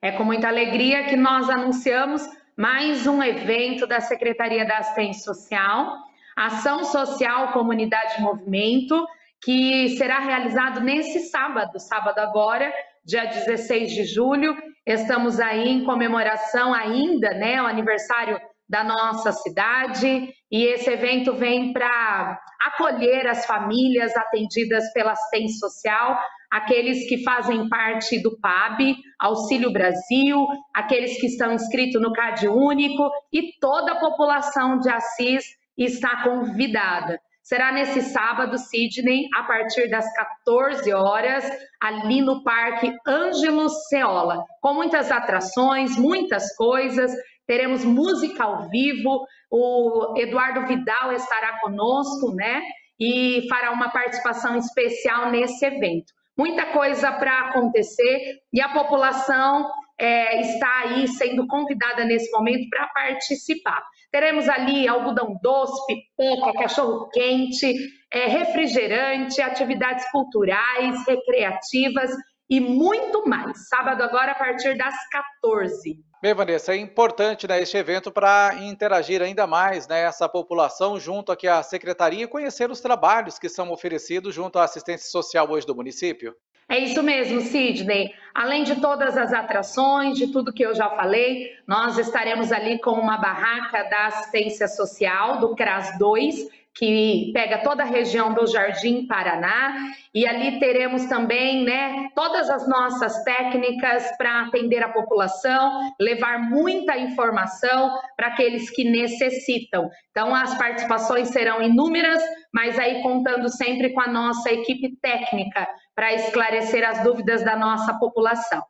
É com muita alegria que nós anunciamos mais um evento da Secretaria da Assistência Social, Ação Social Comunidade Movimento, que será realizado nesse sábado, sábado agora, dia 16 de julho. Estamos aí em comemoração ainda, né, o aniversário da nossa cidade, e esse evento vem para acolher as famílias atendidas pela assistência social, aqueles que fazem parte do PAB, Auxílio Brasil, aqueles que estão inscritos no CAD Único e toda a população de Assis está convidada. Será nesse sábado, Sidney, a partir das 14 horas, ali no Parque Ângelo Ceola, com muitas atrações, muitas coisas. Teremos música ao vivo, o Eduardo Vidal estará conosco, né? E fará uma participação especial nesse evento muita coisa para acontecer e a população é, está aí sendo convidada nesse momento para participar. Teremos ali algodão doce, pipoca, cachorro quente, é, refrigerante, atividades culturais, recreativas e muito mais. Sábado agora a partir das 14. Bem, Vanessa, é importante né, este evento para interagir ainda mais né, essa população junto aqui à Secretaria e conhecer os trabalhos que são oferecidos junto à assistência social hoje do município. É isso mesmo, Sidney. Além de todas as atrações, de tudo que eu já falei, nós estaremos ali com uma barraca da assistência social do CRAS 2, que pega toda a região do Jardim Paraná, e ali teremos também, né, todas as nossas técnicas para atender a população, levar muita informação para aqueles que necessitam. Então, as participações serão inúmeras, mas aí contando sempre com a nossa equipe técnica para esclarecer as dúvidas da nossa população.